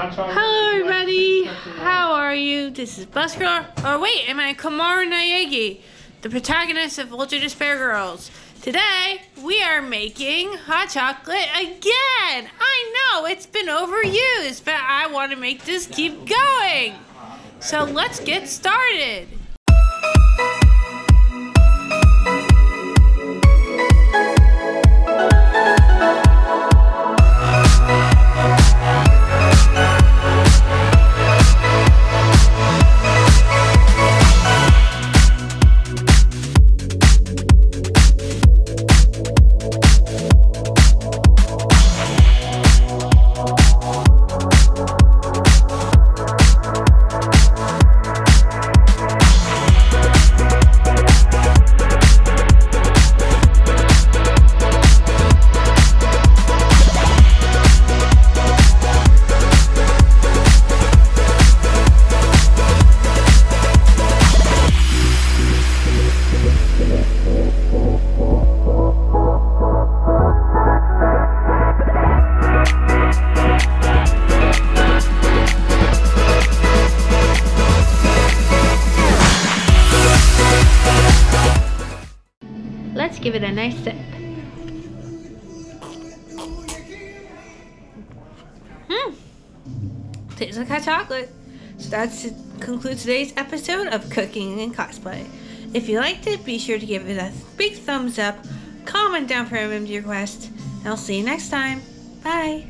Hello, everybody. How are you? This is Busgirl. Or wait, am I Komaru Naegi, the protagonist of Ultra Despair Girls? Today, we are making hot chocolate again. I know it's been overused, but I want to make this keep going. So let's get started. Give it a nice sip. Hmm. Tastes like hot chocolate. So that's to conclude today's episode of Cooking in Cosplay. If you liked it, be sure to give it a big thumbs up, comment down for a MMD request, and I'll see you next time. Bye.